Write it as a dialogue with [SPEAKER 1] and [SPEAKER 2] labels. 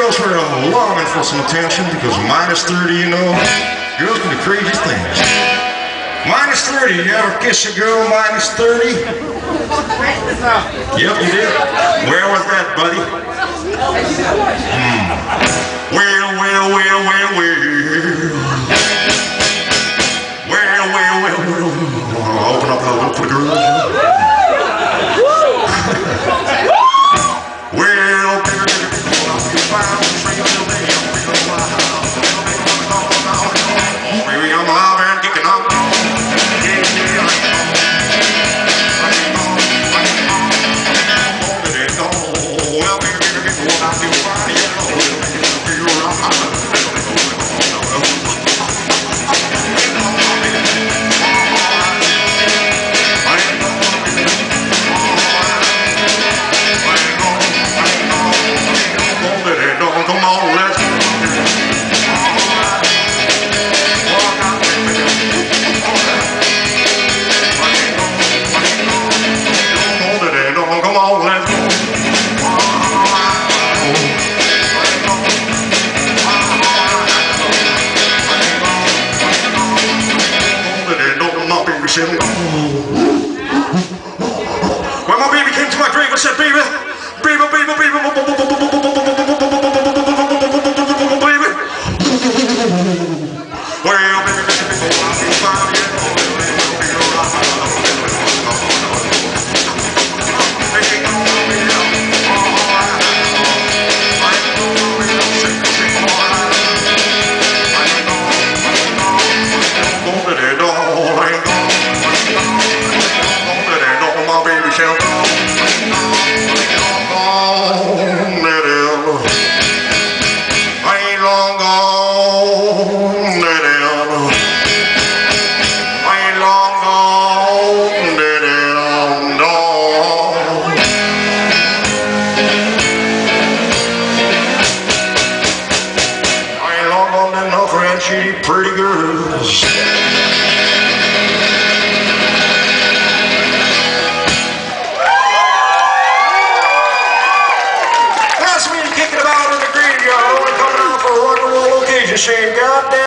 [SPEAKER 1] are longing for some attention because minus 30, you know, girls can do crazy things. Minus 30, you ever kiss a girl minus 30? Yep, you did. Where was that, buddy? Come on, let's When my baby came to my grave, I said, baby, pretty, pretty girls. That's me kicking about in the graveyard, We're coming out for a rock and roll occasion, Shame, goddamn.